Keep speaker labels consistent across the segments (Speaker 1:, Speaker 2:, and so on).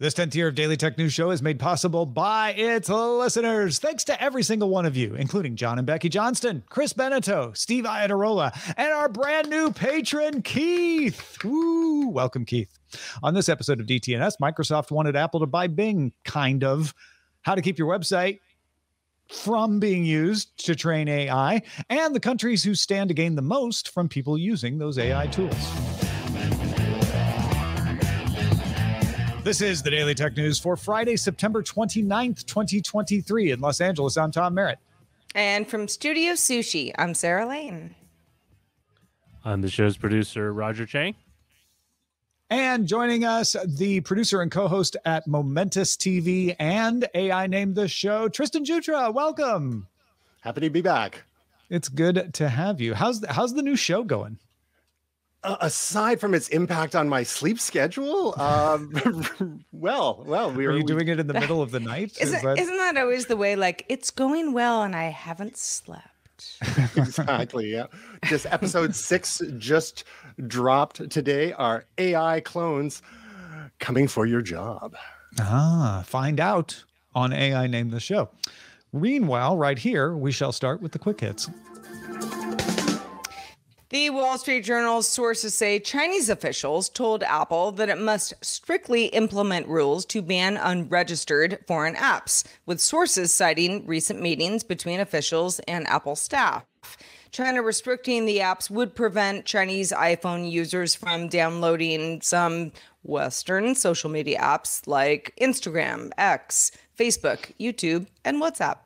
Speaker 1: This 10th year of Daily Tech News Show is made possible by its listeners. Thanks to every single one of you, including John and Becky Johnston, Chris Beneteau, Steve Iadarola, and our brand new patron, Keith. Woo! Welcome, Keith. On this episode of DTNS, Microsoft wanted Apple to buy Bing, kind of. How to keep your website from being used to train AI, and the countries who stand to gain the most from people using those AI tools. This is the Daily Tech News for Friday, September 29th, 2023. In Los Angeles, I'm Tom Merritt.
Speaker 2: And from Studio Sushi, I'm Sarah Lane.
Speaker 3: I'm the show's producer, Roger Chang.
Speaker 1: And joining us, the producer and co host at Momentous TV and AI Named the Show, Tristan Jutras. Welcome.
Speaker 4: Happy to be back.
Speaker 1: It's good to have you. How's the, how's the new show going?
Speaker 4: Uh, aside from its impact on my sleep schedule, um, well, well,
Speaker 1: we
Speaker 4: were
Speaker 1: Are you
Speaker 4: we,
Speaker 1: doing it in the middle of the night?
Speaker 2: Is Is that... Isn't that always the way? Like it's going well, and I haven't slept.
Speaker 4: exactly. Yeah. Just episode six just dropped today. Our AI clones coming for your job.
Speaker 1: Ah, find out on AI Name the Show. Meanwhile, right here, we shall start with the quick hits.
Speaker 2: The Wall Street Journal's sources say Chinese officials told Apple that it must strictly implement rules to ban unregistered foreign apps, with sources citing recent meetings between officials and Apple staff. China restricting the apps would prevent Chinese iPhone users from downloading some Western social media apps like Instagram, X, Facebook, YouTube, and WhatsApp.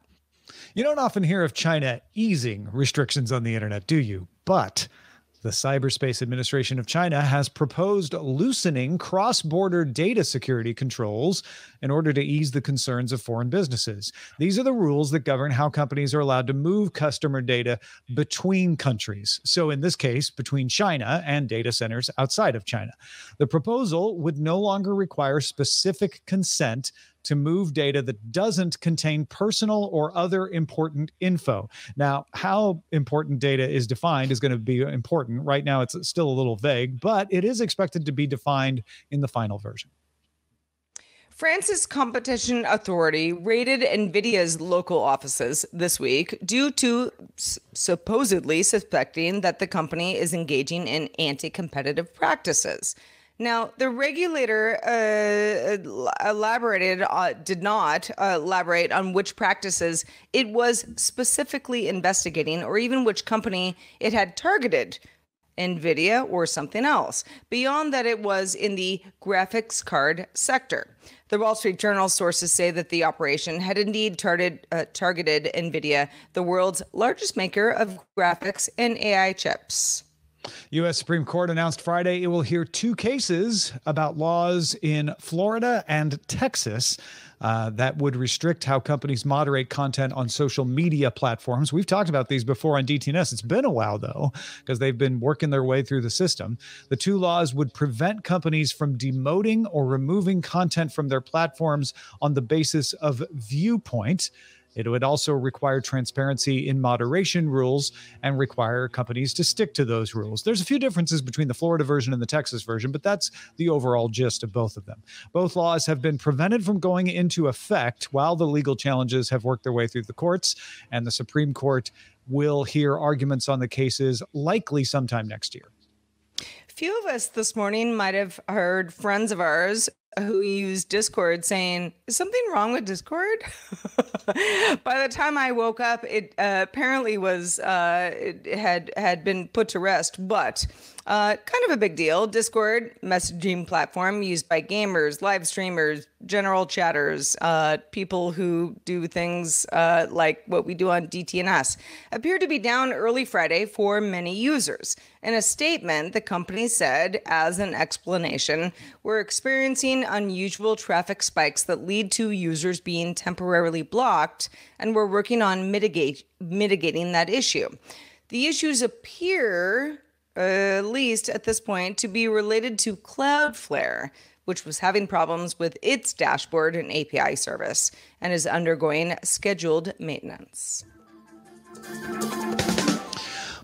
Speaker 1: You don't often hear of China easing restrictions on the internet, do you? But the Cyberspace Administration of China has proposed loosening cross border data security controls in order to ease the concerns of foreign businesses. These are the rules that govern how companies are allowed to move customer data between countries. So, in this case, between China and data centers outside of China. The proposal would no longer require specific consent to move data that doesn't contain personal or other important info. Now, how important data is defined is going to be important. Right now, it's still a little vague, but it is expected to be defined in the final version.
Speaker 2: France's competition authority raided NVIDIA's local offices this week due to s- supposedly suspecting that the company is engaging in anti competitive practices. Now, the regulator uh, elaborated, uh, did not uh, elaborate on which practices it was specifically investigating or even which company it had targeted, NVIDIA or something else, beyond that it was in the graphics card sector. The Wall Street Journal sources say that the operation had indeed targeted, uh, targeted NVIDIA, the world's largest maker of graphics and AI chips.
Speaker 1: U.S. Supreme Court announced Friday it will hear two cases about laws in Florida and Texas uh, that would restrict how companies moderate content on social media platforms. We've talked about these before on DTNS. It's been a while, though, because they've been working their way through the system. The two laws would prevent companies from demoting or removing content from their platforms on the basis of viewpoint. It would also require transparency in moderation rules and require companies to stick to those rules. There's a few differences between the Florida version and the Texas version, but that's the overall gist of both of them. Both laws have been prevented from going into effect while the legal challenges have worked their way through the courts, and the Supreme Court will hear arguments on the cases likely sometime next year.
Speaker 2: Few of us this morning might have heard friends of ours who used Discord saying, Is something wrong with Discord? By the time I woke up, it uh, apparently was, uh, it had, had been put to rest, but uh, kind of a big deal. Discord, messaging platform used by gamers, live streamers, general chatters, uh, people who do things uh, like what we do on DTNS, appeared to be down early Friday for many users. In a statement, the company said, as an explanation, we're experiencing unusual traffic spikes that lead to users being temporarily blocked, and we're working on mitigate, mitigating that issue. The issues appear at least at this point, to be related to Cloudflare, which was having problems with its dashboard and API service and is undergoing scheduled maintenance.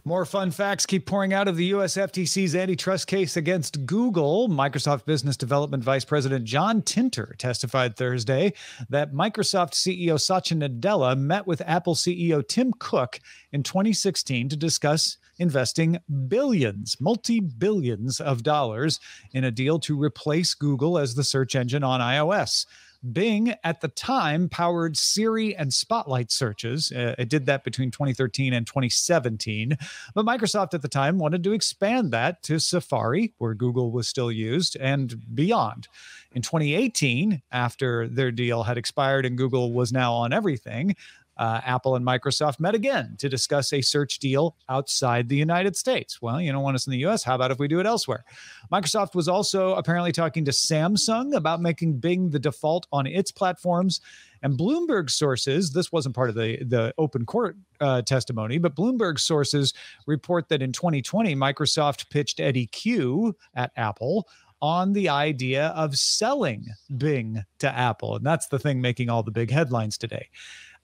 Speaker 1: More fun facts keep pouring out of the US FTC's antitrust case against Google. Microsoft Business Development Vice President Jon Tinter testified Thursday that Microsoft CEO Satya Nadella met with Apple CEO Tim Cook in 2016 to discuss investing billions, multi billions of dollars in a deal to replace Google as the search engine on iOS. Bing at the time powered Siri and Spotlight searches. Uh, it did that between 2013 and 2017. But Microsoft at the time wanted to expand that to Safari, where Google was still used, and beyond. In 2018, after their deal had expired and Google was now on everything, uh, Apple and Microsoft met again to discuss a search deal outside the United States. Well, you don't want us in the US. How about if we do it elsewhere? Microsoft was also apparently talking to Samsung about making Bing the default on its platforms. And Bloomberg sources, this wasn't part of the, the open court uh, testimony, but Bloomberg sources report that in 2020, Microsoft pitched Eddie Cue at Apple on the idea of selling Bing to Apple. And that's the thing making all the big headlines today.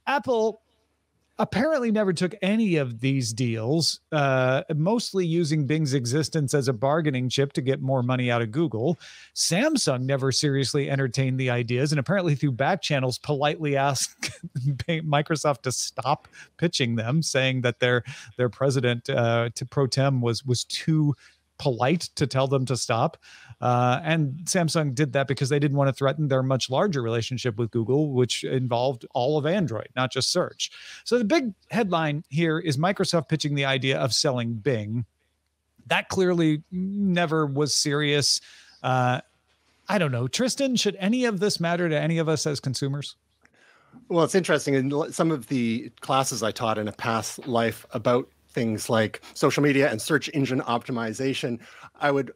Speaker 1: Apple apparently never took any of these deals, uh, mostly using Bing's existence as a bargaining chip to get more money out of Google. Samsung never seriously entertained the ideas and apparently through back channels politely asked Microsoft to stop pitching them, saying that their their president uh, to pro tem was was too polite to tell them to stop. Uh, and Samsung did that because they didn't want to threaten their much larger relationship with Google, which involved all of Android, not just search. So the big headline here is Microsoft pitching the idea of selling Bing. That clearly never was serious. Uh, I don't know. Tristan, should any of this matter to any of us as consumers?
Speaker 4: Well, it's interesting. In some of the classes I taught in a past life about things like social media and search engine optimization, I would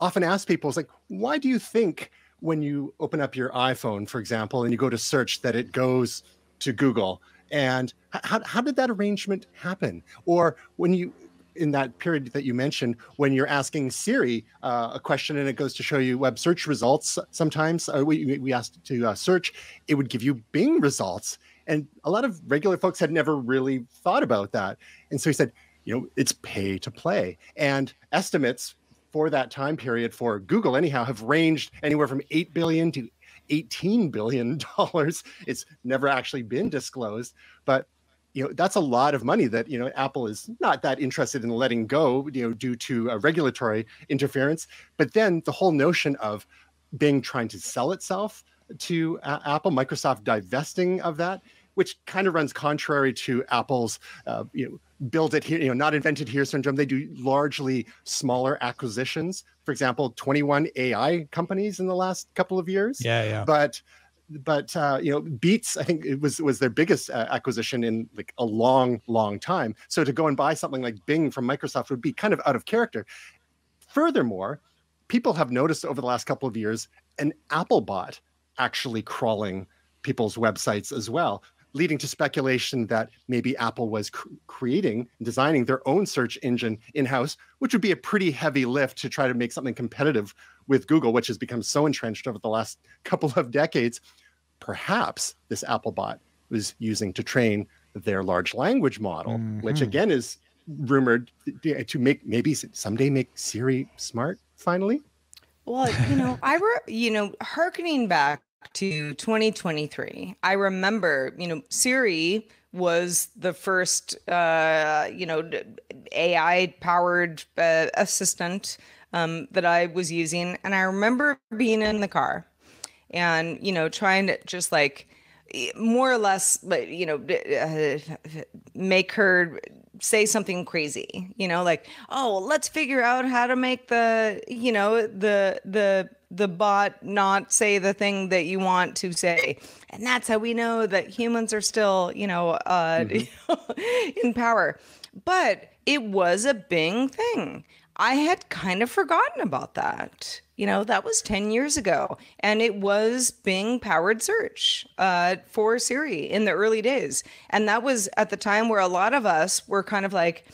Speaker 4: often ask people, is like, why do you think when you open up your iPhone, for example, and you go to search that it goes to Google? And how, how did that arrangement happen? Or when you, in that period that you mentioned, when you're asking Siri uh, a question and it goes to show you web search results, sometimes uh, we, we asked to uh, search, it would give you Bing results. And a lot of regular folks had never really thought about that. And so he said, you know, it's pay to play. And estimates for that time period for Google, anyhow, have ranged anywhere from 8 billion to 18 billion dollars. It's never actually been disclosed, but you know that's a lot of money that you know apple is not that interested in letting go you know due to regulatory interference but then the whole notion of Bing trying to sell itself to uh, apple microsoft divesting of that which kind of runs contrary to Apple's, uh, you know, build it here, you know, not invented here syndrome. They do largely smaller acquisitions. For example, 21 AI companies in the last couple of years.
Speaker 1: Yeah, yeah.
Speaker 4: But but uh, you know, Beats, I think it was was their biggest uh, acquisition in like a long, long time. So to go and buy something like Bing from Microsoft would be kind of out of character. Furthermore, people have noticed over the last couple of years an Apple bot actually crawling people's websites as well leading to speculation that maybe Apple was cr- creating and designing their own search engine in house, which would be a pretty heavy lift to try to make something competitive with Google, which has become so entrenched over the last couple of decades. Perhaps this Apple bot was using to train their large language model, mm-hmm. which again is rumored to make maybe someday make Siri smart finally.
Speaker 2: Well, you know, I were, you know, hearkening back to 2023, I remember, you know, Siri was the first, uh, you know, AI powered uh, assistant um, that I was using. And I remember being in the car and, you know, trying to just like more or less, you know, uh, make her say something crazy, you know, like, oh, let's figure out how to make the, you know, the, the, the bot not say the thing that you want to say. And that's how we know that humans are still, you know, uh, mm-hmm. in power. But it was a Bing thing. I had kind of forgotten about that. You know, that was 10 years ago. And it was Bing powered search uh, for Siri in the early days. And that was at the time where a lot of us were kind of like,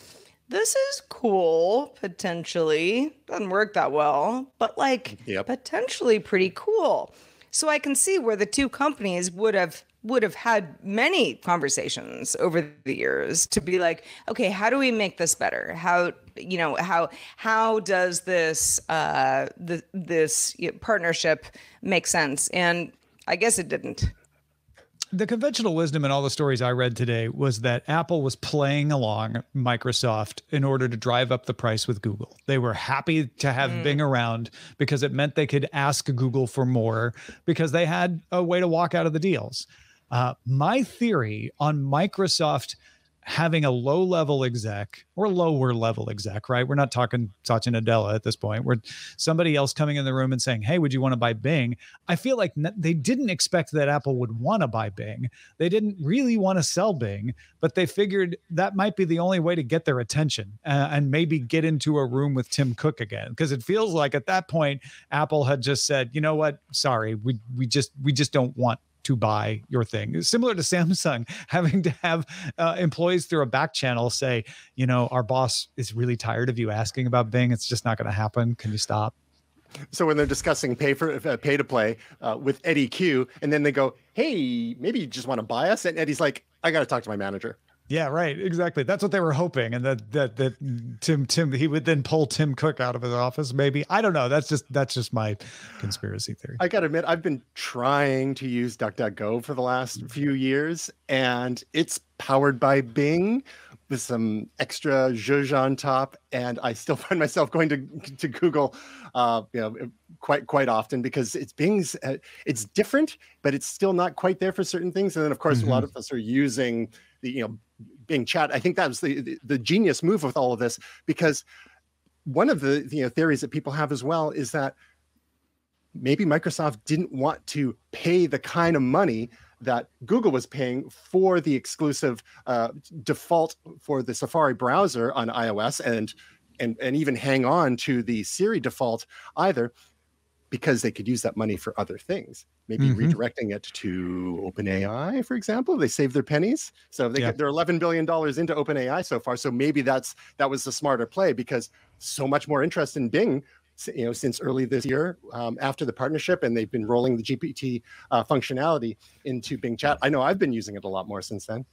Speaker 2: this is cool potentially doesn't work that well but like yep. potentially pretty cool So I can see where the two companies would have would have had many conversations over the years to be like, okay, how do we make this better? How you know how how does this uh, the, this partnership make sense? And I guess it didn't
Speaker 1: the conventional wisdom in all the stories I read today was that Apple was playing along Microsoft in order to drive up the price with Google. They were happy to have mm. Bing around because it meant they could ask Google for more because they had a way to walk out of the deals. Uh, my theory on Microsoft having a low level exec or lower level exec, right? We're not talking Satya Nadella at this point. We're somebody else coming in the room and saying, Hey, would you want to buy Bing? I feel like they didn't expect that Apple would want to buy Bing. They didn't really want to sell Bing, but they figured that might be the only way to get their attention uh, and maybe get into a room with Tim Cook again. Because it feels like at that point, Apple had just said, you know what? Sorry, we, we just, we just don't want to buy your thing. Similar to Samsung having to have uh, employees through a back channel say, you know, our boss is really tired of you asking about Bing. It's just not going to happen. Can you stop?
Speaker 4: So when they're discussing pay for uh, pay to play uh, with Eddie Cue, and then they go, "Hey, maybe you just want to buy us," and Eddie's like, "I got to talk to my manager."
Speaker 1: Yeah, right. Exactly. That's what they were hoping, and that that that Tim Tim he would then pull Tim Cook out of his office. Maybe I don't know. That's just that's just my conspiracy theory.
Speaker 4: I gotta admit, I've been trying to use DuckDuckGo for the last mm. few years, and it's powered by Bing with some extra zhuzh on top, and I still find myself going to to Google, uh, you know, quite quite often because it's Bing's. Uh, it's different, but it's still not quite there for certain things. And then, of course, mm-hmm. a lot mm-hmm. of us are using the you know Bing chat. I think that was the, the, the genius move with all of this because one of the you know theories that people have as well is that maybe Microsoft didn't want to pay the kind of money that Google was paying for the exclusive uh, default for the Safari browser on iOS and and and even hang on to the Siri default either because they could use that money for other things maybe mm-hmm. redirecting it to OpenAI, for example. They save their pennies. So they yeah. get, they're $11 billion into OpenAI so far. So maybe that's that was the smarter play because so much more interest in Bing, you know, since early this year um, after the partnership, and they've been rolling the GPT uh, functionality into Bing Chat. I know I've been using it a lot more since then.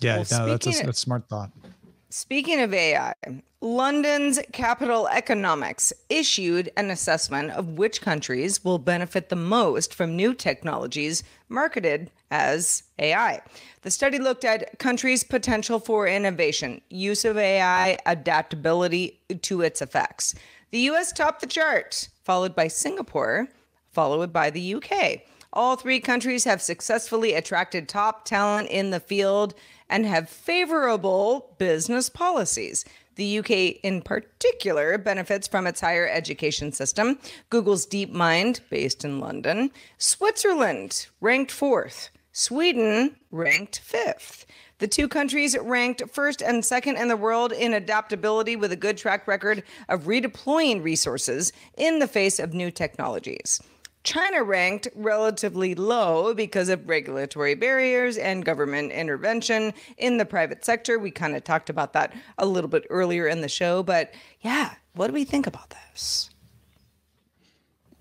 Speaker 1: Yeah, well, no, that's a, that's a smart thought.
Speaker 2: Speaking of AI, London's Capital Economics issued an assessment of which countries will benefit the most from new technologies marketed as AI. The study looked at countries' potential for innovation, use of AI, adaptability to its effects. The US topped the chart, followed by Singapore, followed by the UK. All three countries have successfully attracted top talent in the field and have favorable business policies. The UK, in particular, benefits from its higher education system. Google's DeepMind, based in London. Switzerland, ranked fourth. Sweden, ranked fifth. The two countries ranked first and second in the world in adaptability with a good track record of redeploying resources in the face of new technologies. China ranked relatively low because of regulatory barriers and government intervention in the private sector. We kind of talked about that a little bit earlier in the show, but yeah, what do we think about this?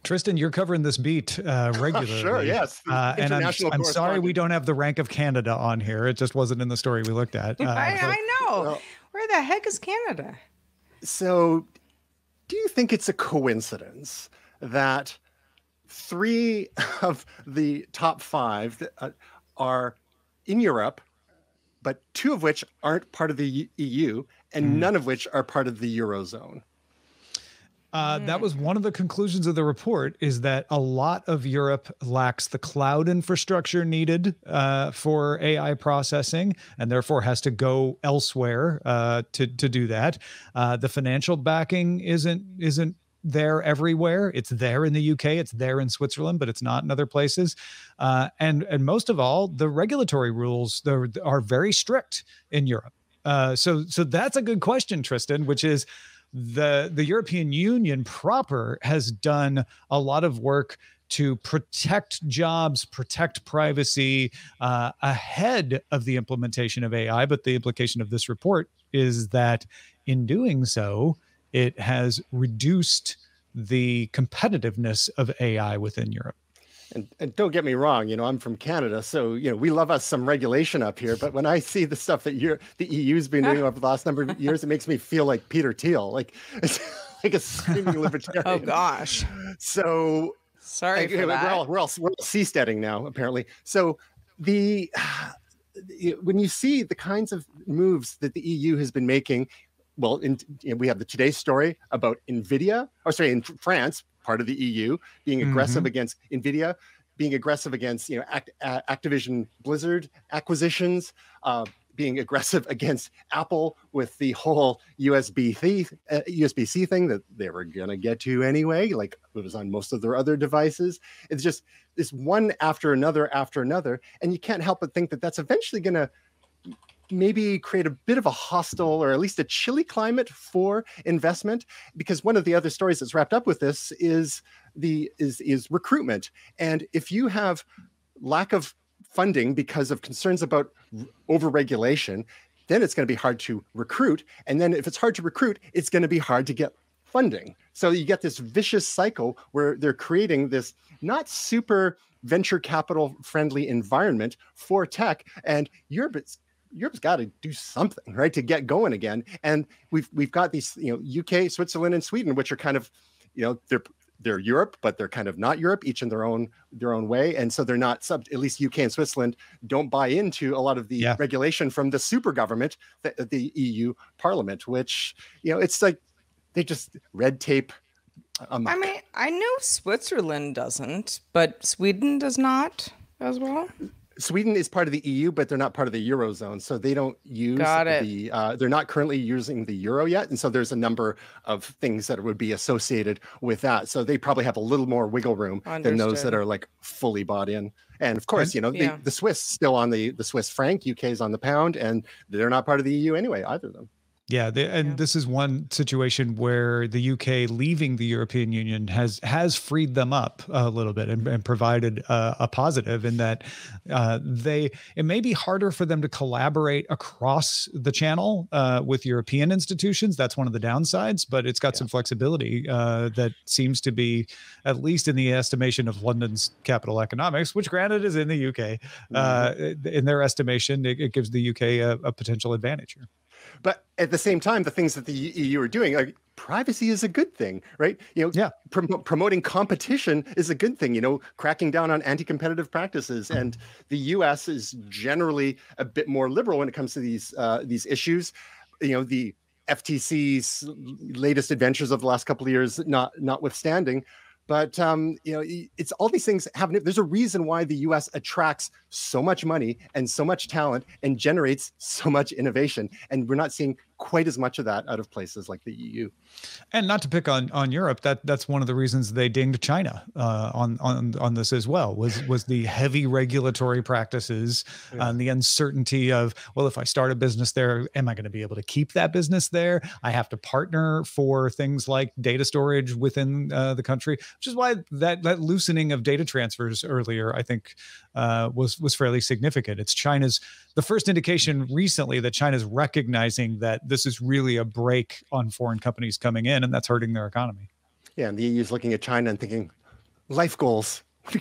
Speaker 1: Tristan, you're covering this beat uh, regularly.
Speaker 4: sure, yes.
Speaker 1: Uh, and I'm, I'm sorry we don't have the rank of Canada on here. It just wasn't in the story we looked at. Uh,
Speaker 2: I, I, know. Well, Where the heck is Canada?
Speaker 4: So, do you think it's a coincidence that three of the top five uh, are in Europe, but two of which aren't part of the EU, and mm. none of which are part of the eurozone.
Speaker 1: Uh, that was one of the conclusions of the report is that a lot of Europe lacks the cloud infrastructure needed uh, for AI processing and therefore has to go elsewhere uh, to, to do that. Uh, the financial backing isn't isn't there everywhere. It's there in the UK, it's there in Switzerland, but it's not in other places. Uh, and and most of all, the regulatory rules are very strict in Europe. Uh, so so that's a good question, Tristan, which is the the European Union proper has done a lot of work to protect jobs, protect privacy uh, ahead of the implementation of AI. But the implication of this report is that in doing so, it has reduced the competitiveness of AI within Europe.
Speaker 4: And, and don't get me wrong, you know, I'm from Canada, so you know we love us some regulation up here. But when I see the stuff that you're, the EU's been doing over the last number of years, it makes me feel like Peter Thiel, like it's like a screaming libertarian.
Speaker 2: oh gosh.
Speaker 4: So
Speaker 2: sorry
Speaker 4: for that. We're all we're all we're all seasteading now, apparently. So the when you see the kinds of moves that the EU has been making, well, in, know, we have the today's story about Nvidia, or sorry, in France, part of the EU, being aggressive mm-hmm. against Nvidia, being aggressive against you know Act, Activision Blizzard acquisitions, uh, being aggressive against Apple with the whole USB-C uh, USB-C thing that they were gonna get to anyway, like it was on most of their other devices. It's just this one after another after another, and you can't help but think that that's eventually gonna maybe create a bit of a hostile or at least a chilly climate for investment because one of the other stories that's wrapped up with this is the is is recruitment and if you have lack of funding because of concerns about overregulation, then it's going to be hard to recruit. And then if it's hard to recruit, it's going to be hard to get funding. So you get this vicious cycle where they're creating this not super venture capital friendly environment for tech. And Europe's Europe's got to do something, right, to get going again. And we've we've got these, you know, UK, Switzerland, and Sweden, which are kind of, you know, they're they're Europe, but they're kind of not Europe, each in their own their own way, and so they're not sub. At least UK and Switzerland don't buy into a lot of the yeah. regulation from the super government, the, the EU Parliament, which you know it's like they just red tape.
Speaker 2: Amok. I mean, I know Switzerland doesn't, but Sweden does not as well.
Speaker 4: Sweden is part of the EU, but they're not part of the eurozone, so they don't use
Speaker 2: Got it.
Speaker 4: the. Uh, they're not currently using the euro yet, and so there's a number of things that would be associated with that. So they probably have a little more wiggle room Understood. than those that are like fully bought in. And of course, you know, yeah. the, the Swiss still on the the Swiss franc, UK is on the pound, and they're not part of the EU anyway, either of them.
Speaker 1: Yeah, the, and yeah. this is one situation where the UK leaving the European Union has has freed them up a little bit and, and provided uh, a positive in that uh, they it may be harder for them to collaborate across the channel uh, with European institutions. That's one of the downsides, but it's got yeah. some flexibility uh, that seems to be, at least in the estimation of London's capital economics, which granted is in the UK. Uh, mm-hmm. in their estimation, it, it, gives the UK a, a potential advantage here.
Speaker 4: But at the same time, the things that the EU are doing, like privacy is a good thing, right? You know,
Speaker 1: yeah.
Speaker 4: Prom- promoting competition is a good thing. You know, cracking down on anti-competitive practices, and the U.S. is generally a bit more liberal when it comes to these uh, these issues. You know, the FTC's latest adventures of the last couple of years, not notwithstanding, but um, you know, it's all these things have. There's a reason why the U.S. attracts so much money and so much talent and generates so much innovation, and we're not seeing quite as much of that out of places like the EU.
Speaker 1: And not to pick on on Europe, that that's one of the reasons they dinged China uh, on on on this as well was was the heavy regulatory practices yeah. and the uncertainty of well, if I start a business there, am I going to be able to keep that business there? I have to partner for things like data storage within uh, the country, which is why that that loosening of data transfers earlier, I think, uh, was was fairly significant. It's China's the first indication recently that China's recognizing that this is really a break on foreign companies coming in, and that's hurting their economy.
Speaker 4: Yeah, and the EU is looking at China and thinking, life goals.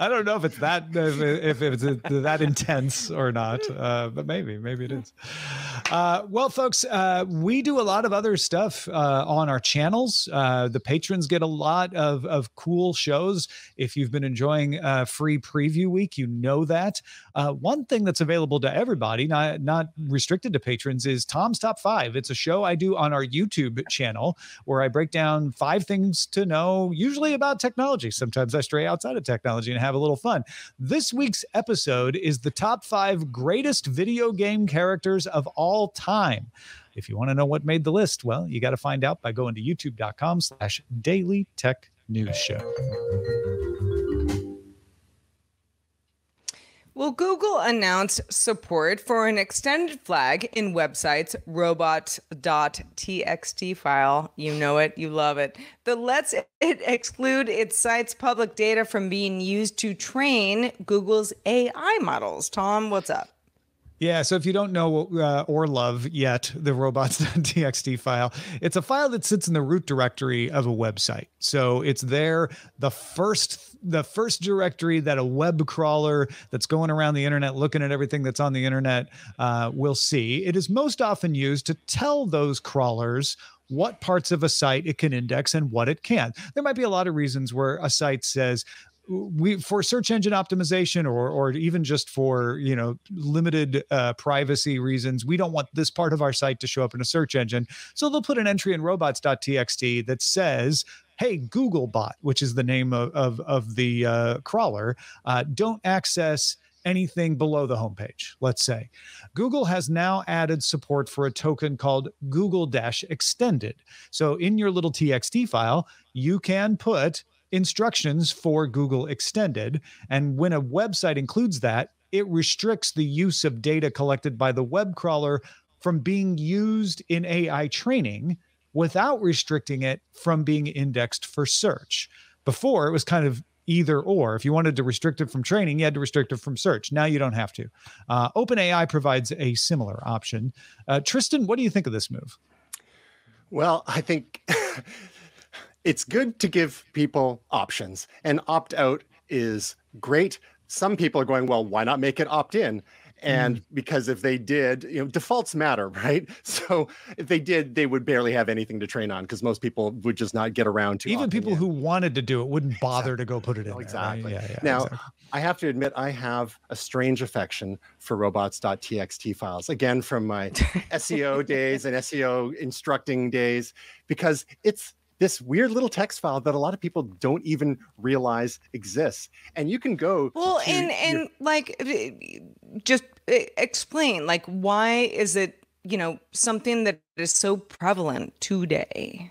Speaker 1: I don't know if it's that if, it's that intense or not, uh, but maybe maybe it is. Uh, well, folks, uh, we do a lot of other stuff uh, on our channels. Uh, the patrons get a lot of of cool shows. If you've been enjoying uh, free preview week, you know that. one thing that's available to everybody, not not restricted to patrons, is Tom's Top Five. It's a show I do on our YouTube channel where I break down five things to know, usually about technology. So sometimes I stray outside of technology and have a little fun. This week's episode is the top five greatest video game characters of all time. If you want to know what made the list, well, you got to find out by going to youtube.com slash daily tech news show.
Speaker 2: Well, Google announced support for an extended flag in websites robot.txt file. You know it, you love it. That lets it exclude its site's public data from being used to train Google's AI models. Tom, what's up?
Speaker 1: Yeah, so if you don't know uh, or love yet the robots.txt file, it's a file that sits in the root directory of a website. So it's there the first the first directory that a web crawler that's going around the internet looking at everything that's on the internet uh, will see. It is most often used to tell those crawlers what parts of a site it can index and what it can't. There might be a lot of reasons where a site says, we for search engine optimization or or even just for you know limited uh, privacy reasons we don't want this part of our site to show up in a search engine so they'll put an entry in robots.txt that says hey googlebot which is the name of of, of the uh, crawler uh, don't access anything below the homepage, let's say. Google has now added support for a token called Google Dash Extended. So in your little TXT file, you can put instructions for Google Extended. And when a website includes that, it restricts the use of data collected by the web crawler from being used in AI training without restricting it from being indexed for search. Before, it was kind of either or. If you wanted to restrict it from training, you had to restrict it from search. Now you don't have to. Uh, OpenAI provides a similar option. Uh, Tristan, what do you think of this move?
Speaker 4: Well, I think it's good to give people options, and opt out is great. Some people are going, well, why not make it opt in? and mm. because if they did you know defaults matter right so if they did they would barely have anything to train on because most people would just not get around to
Speaker 1: even people in. who wanted to do it wouldn't bother exactly. to go put it in
Speaker 4: exactly
Speaker 1: there, right?
Speaker 4: yeah, yeah, now exactly. i have to admit i have a strange affection for robots.txt files again from my seo days and seo instructing days because it's this weird little text file that a lot of people don't even realize exists. And you can go
Speaker 2: well, and and your- like just explain like why is it you know something that is so prevalent today.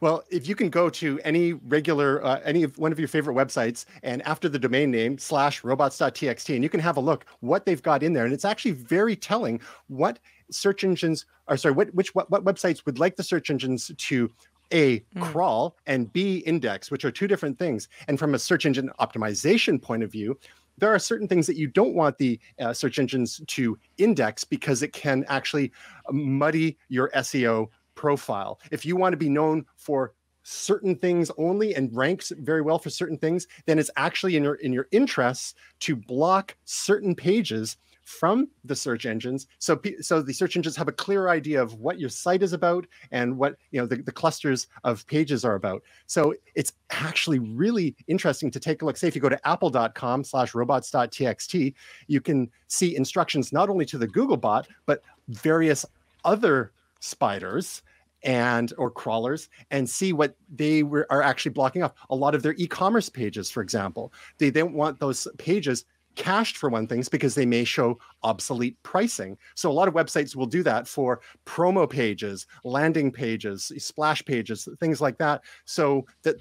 Speaker 4: Well, if you can go to any regular, uh, any of one of your favorite websites, and after the domain name slash robots.txt, and you can have a look what they've got in there, and it's actually very telling what search engines are sorry, what which what, what websites would like the search engines to a mm. crawl and b index which are two different things and from a search engine optimization point of view there are certain things that you don't want the uh, search engines to index because it can actually muddy your seo profile if you want to be known for certain things only and ranks very well for certain things then it's actually in your in your interests to block certain pages from the search engines. So, so the search engines have a clear idea of what your site is about and what you know the, the clusters of pages are about. So it's actually really interesting to take a look. Say if you go to apple.com slash robots.txt, you can see instructions not only to the Google bot, but various other spiders and or crawlers and see what they were, are actually blocking off a lot of their e-commerce pages for example they don't want those pages cached for one things because they may show obsolete pricing. So a lot of websites will do that for promo pages, landing pages, splash pages, things like that. So that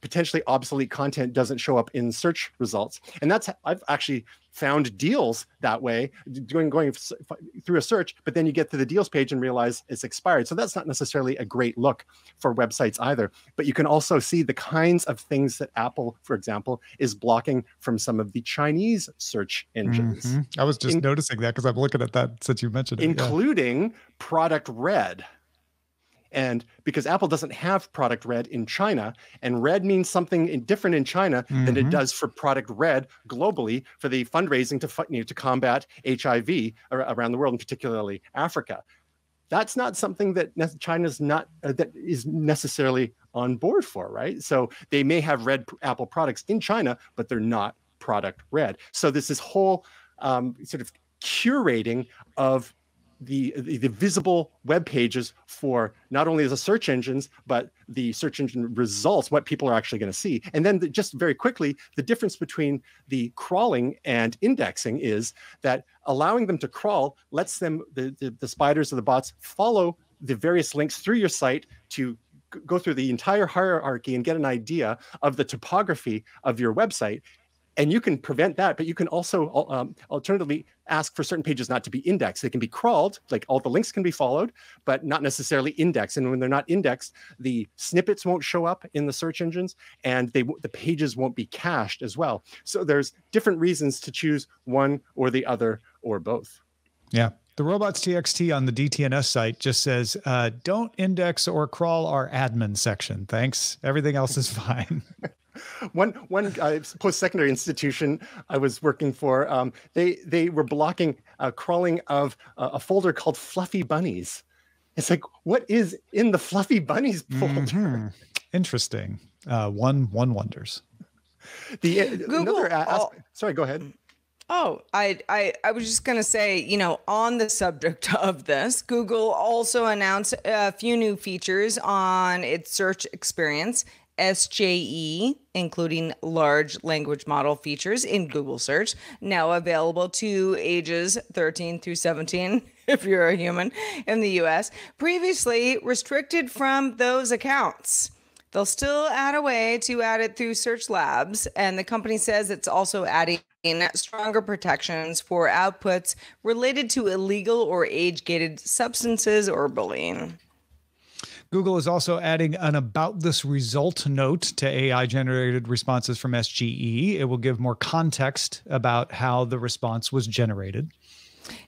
Speaker 4: potentially obsolete content doesn't show up in search results. And that's I've actually found deals that way going going through a search but then you get to the deals page and realize it's expired so that's not necessarily a great look for websites either but you can also see the kinds of things that apple for example is blocking from some of the chinese search engines mm-hmm.
Speaker 1: i was just In, noticing that because i'm looking at that since you mentioned it
Speaker 4: including yeah. product red and because Apple doesn't have product red in China, and red means something different in China mm-hmm. than it mm-hmm. does for product red globally for the fundraising to you know, to combat HIV around the world, and particularly Africa. That's not something that China's not uh, that is necessarily on board for, right? So they may have red Apple products in China, but they're not product red. So this is whole um, sort of curating of the, the, visible web pages for not only the search engines but the search engine results what people are actually going to see. And then the, just very quickly the difference between the crawling and indexing is that allowing them to crawl lets them the, the, the spiders or the bots follow the various links through your site to go through the entire hierarchy and get an idea of the topography of your website and you can prevent that but you can also um, alternatively ask for certain pages not to be indexed they can be crawled like all the links can be followed but not necessarily indexed and when they're not indexed the snippets won't show up in the search engines and they the pages won't be cached as well so there's different reasons to choose one or the other or both
Speaker 1: Yeah. The robots TXT on the DTNS site just says, uh, don't index or crawl our admin section. Thanks. Everything else is fine.
Speaker 4: One one uh, post-secondary institution I was working for, um, they they were blocking uh, crawling of uh, a folder called Fluffy Bunnies. It's like, what is in the Fluffy Bunnies folder?
Speaker 1: Mhm. Interesting. Uh, one one wonders.
Speaker 4: The
Speaker 2: Google
Speaker 4: another a-
Speaker 2: all-
Speaker 4: asp- sorry, go ahead.
Speaker 2: Oh, I, I I was just gonna say, you know, on the subject of this, Google also announced a few new features on its search experience. SGE, including large language model features in Google search, now available to ages 13 through 17, if you're a human in the US, previously restricted from those accounts. They'll still add a way to add it through Search Labs, and the company says it's also adding stronger protections for outputs related to illegal or age gated substances or bullying.
Speaker 1: Google is also adding an about this result note to AI generated responses from SGE. It will give more context about how the response was generated.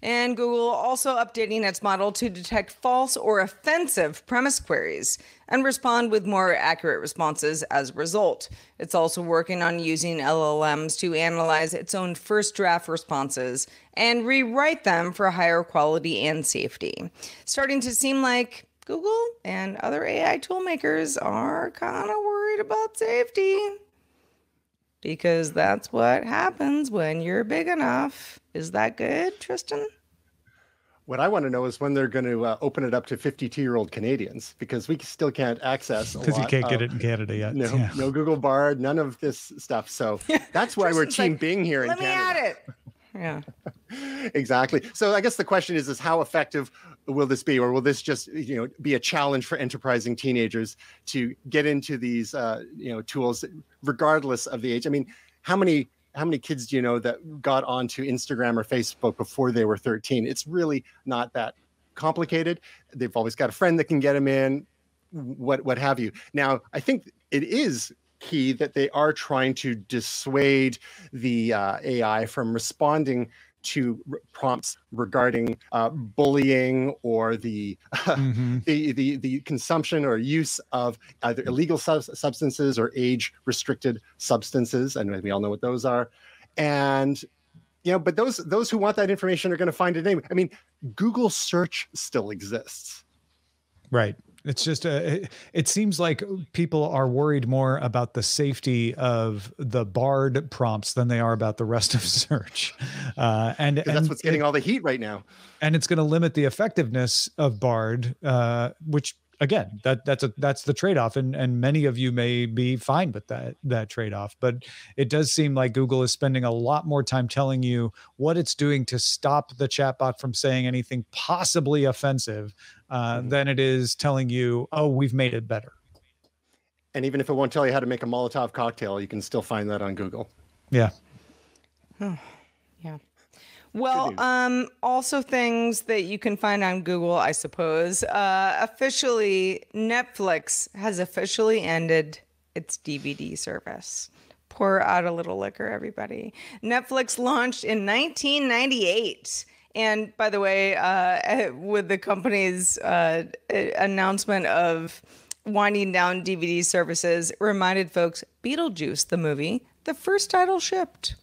Speaker 2: And Google also updating its model to detect false or offensive premise queries and respond with more accurate responses as a result. It's also working on using LLMs to analyze its own first draft responses and rewrite them for higher quality and safety. Starting to seem like Google and other AI toolmakers are kind of worried about safety because that's what happens when you're big enough. Is that good, Tristan?
Speaker 4: What I want to know is when they're going to uh, open it up to 52-year-old Canadians because we still can't access
Speaker 1: Because you can't get it in Canada yet.
Speaker 4: No,
Speaker 1: Yeah.
Speaker 4: no Google Bard, none of this stuff. So that's why we're Team
Speaker 2: like,
Speaker 4: Bing here in
Speaker 2: Let me
Speaker 4: Canada.
Speaker 2: add it. Yeah.
Speaker 4: exactly. So I guess the question is: is how effective will this be, or will this just you know be a challenge for enterprising teenagers to get into these uh, you know tools, regardless of the age? I mean, how many how many kids do you know that got onto Instagram or Facebook before they were 13? It's really not that complicated. They've always got a friend that can get them in, what what have you. Now, I think it is key that they are trying to dissuade the uh, AI from responding to prompts regarding uh, bullying or the,
Speaker 1: Mhm.
Speaker 4: the the the consumption or use of either illegal sub- substances or age restricted substances, and we all know what those are. And you know, but those those who want that information are going to find it anyway. I mean, Google search still exists.
Speaker 1: Right. It's just a, it, it seems like people are worried more about the safety of the Bard prompts than they are about the rest of search. Uh, and, and
Speaker 4: that's what's getting
Speaker 1: it-
Speaker 4: all the heat right now.
Speaker 1: and it's going to limit the effectiveness of Bard, uh, which again, that that's a that's the trade off, and and many of you may be fine with that that trade off, but it does seem like Google is spending a lot more time telling you what it's doing to stop the chatbot from saying anything possibly offensive uh,
Speaker 4: Mhm.
Speaker 1: than it is telling you, oh, we've made it better.
Speaker 4: And even if it won't tell you how to make a Molotov cocktail, you can still find that on Google.
Speaker 1: Yeah.
Speaker 2: Yeah. Well, um, also things that you can find on Google, I suppose. Uh, officially, Netflix has officially ended its DVD service. Pour out a little liquor, everybody. Netflix launched in 1998. And by the way, uh, with the company's uh, announcement of winding down DVD services, reminded folks Beetlejuice, the movie, the first title shipped.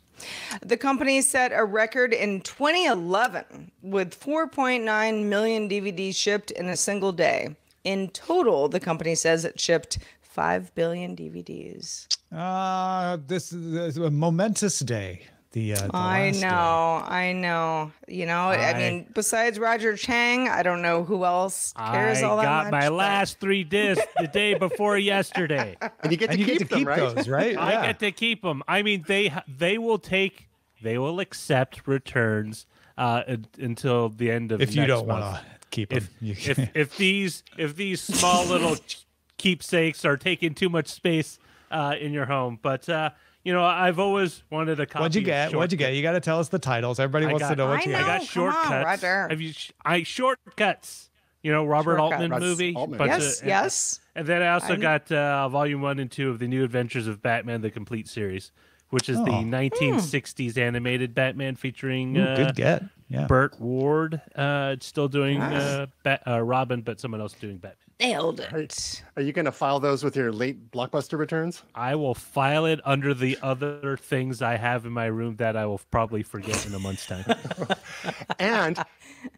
Speaker 2: The company set a record in 2011 with 4.9 million DVDs shipped in a single day. In total, the company says it shipped 5 billion DVDs.
Speaker 1: Uh, this is a momentous day. The, uh, the
Speaker 2: I
Speaker 1: last day.
Speaker 2: know, I know. You know, I,
Speaker 3: I-
Speaker 2: mean, besides Roger Chang, I don't know who else cares
Speaker 3: I
Speaker 2: all that
Speaker 3: got
Speaker 2: much.
Speaker 3: my
Speaker 2: but-
Speaker 3: last three discs the day before yesterday.
Speaker 4: And you get to
Speaker 1: and you
Speaker 4: keep
Speaker 1: get to
Speaker 4: them,
Speaker 1: keep
Speaker 4: right?
Speaker 1: those, right?
Speaker 3: I get to keep them. I mean, they they will take, they will accept returns uh, until the end of
Speaker 1: if you don't want to keep them,
Speaker 3: If,
Speaker 1: you
Speaker 3: if if these if these small little keepsakes are taking too much space uh, in your home, but uh, you know, I've always wanted a copy.
Speaker 1: What'd you
Speaker 3: of
Speaker 1: get? What'd you get? You got to tell us the titles. Everybody
Speaker 3: I
Speaker 1: wants to know what
Speaker 2: I
Speaker 1: you
Speaker 3: I
Speaker 2: know.
Speaker 1: got.
Speaker 3: got
Speaker 2: come on,
Speaker 3: shortcuts.
Speaker 2: Roger.
Speaker 3: Have you? sh- I shortcuts. You know, Robert
Speaker 2: Shortcuts.
Speaker 3: Altman
Speaker 4: Russ
Speaker 3: movie.
Speaker 4: Altman.
Speaker 2: Yes,
Speaker 3: of-
Speaker 2: yes.
Speaker 3: And then I also
Speaker 2: I'm-
Speaker 3: got uh, volume one and two of the New Adventures of Batman: The Complete Series, which is
Speaker 1: Oh.
Speaker 3: the
Speaker 1: Hmm.
Speaker 3: 1960s animated Batman featuring
Speaker 1: Ooh,
Speaker 3: uh,
Speaker 1: good get. Yeah.
Speaker 3: Burt Ward. Uh, still doing
Speaker 2: Nice.
Speaker 3: uh, Bat- uh, Robin, but someone else doing Batman.
Speaker 2: Nailed it.
Speaker 4: Are you going to file those with your late blockbuster returns?
Speaker 3: I will file it under the other things I have in my room that I will probably forget in a month's time.
Speaker 4: And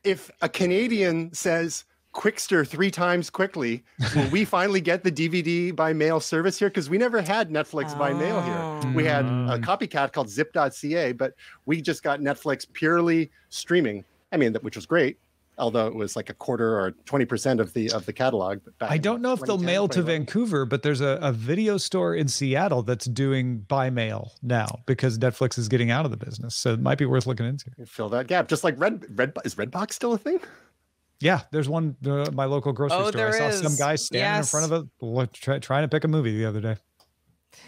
Speaker 4: if a Canadian says Qwikster three times quickly, will we finally get the DVD by mail service here? Because we never had Netflix by mail here. We had a
Speaker 1: Mm.
Speaker 4: copycat called zip.ca, but we just got Netflix purely streaming. I mean, which was great, although it was like a quarter or 20% of the of the catalog. But back
Speaker 1: I don't know if they'll mail to Vancouver, but there's a, a video store in Seattle that's doing by mail now because Netflix is getting out of the business. So it might be worth looking into.
Speaker 4: Fill that gap, just like Red Red is Redbox still a thing?
Speaker 1: Yeah, there's one uh, my local grocery
Speaker 2: Oh,
Speaker 1: store. I
Speaker 2: there
Speaker 1: saw some guy standing in front of it try, trying to pick a movie the other day.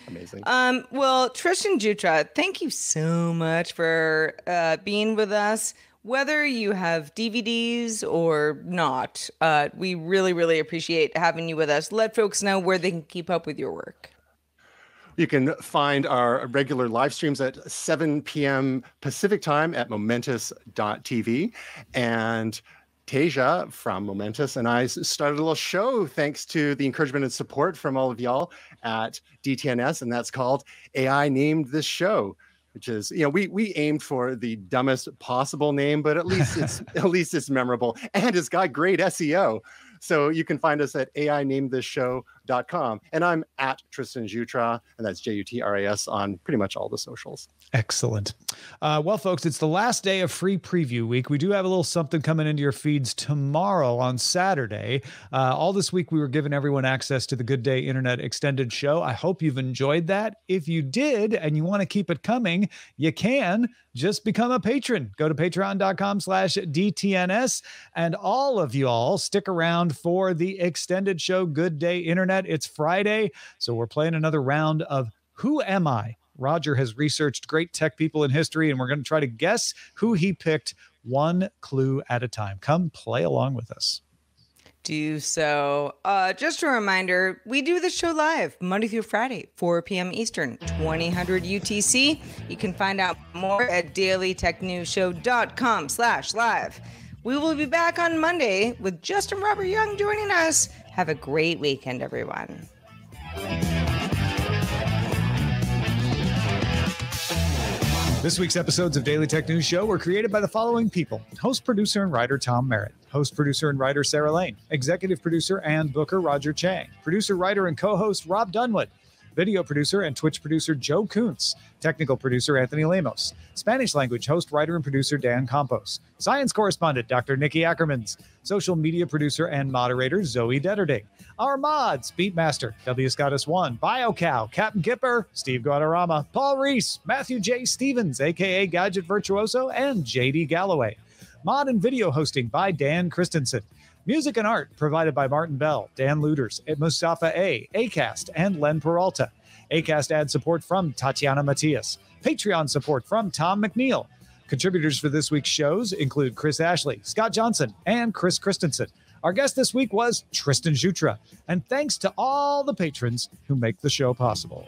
Speaker 4: Amazing.
Speaker 2: Um, well, Tristan Jutras, thank you so much for uh, being with us. Whether you have DVDs or not, uh, we really, really appreciate having you with us. Let folks know where they can keep up with your work.
Speaker 4: You can find our regular live streams at 7 p.m. Pacific time at momentous.tv. And Tasia from Momentous and I started a little show thanks to the encouragement and support from all of y'all at DTNS, and that's called AI Named This Show. Which is, you know, we we aimed for the dumbest possible name, but at least it's at least it's memorable and it's got great SEO. So you can find us at AINameThisShow.com. And I'm at Tristan Jutras, and that's J U T R A S on pretty much all the socials.
Speaker 1: Excellent. Uh, well, folks, it's the last day of free preview week. We do have a little something coming into your feeds tomorrow on Saturday. Uh, all this week, we were giving everyone access to the Good Day Internet Extended Show. I hope you've enjoyed that. If you did and you want to keep it coming, you can just become a patron. Go to patreon.com slash DTNS. And all of y'all stick around for the extended show, Good Day Internet. It's Friday. So we're playing another round of Who Am I? Roger has researched great tech people in history, and we're going to try to guess who he picked one clue at a time. Come play along with us.
Speaker 2: do so. Uh, just a reminder, we do the show live Monday through Friday, 4 p.m. Eastern, 2000 UTC. You can find out more at dailytechnewsshow.com slash live. We will be back on Monday with Justin Robert Young joining us. Have a great weekend, everyone.
Speaker 1: This week's episodes of Daily Tech News Show were created by the following people. Host, producer, and writer Tom Merritt, host, producer, and writer Sarah Lane, executive producer and booker Roger Chang, producer, writer, and co host Rob Dunwood, video producer and Twitch producer Joe Kuntz, technical producer Anthony Lemos, Spanish language host, writer, and producer Dan Campos, science correspondent Dr. Nikki Ackermans, social media producer and moderator Zoe Detterding, our mods Beatmaster, W. Scottus One, BioCow, Captain Kipper, Steve Guadarrama, Paul Reese, Matthew J. Stevens, aka Gadget Virtuoso, and JD Galloway. Mod and video hosting by Dan Christensen. Music and art provided by Martin Bell, Dan Luders, Mustafa A, Acast, and Len Peralta. Acast ad support from Tatiana Matias. Patreon support from Tom McNeil. Contributors for this week's shows include Chris Ashley, Scott Johnson, and Chris Christensen. Our guest this week was Tristan Jutras. And thanks to all the patrons who make the show possible.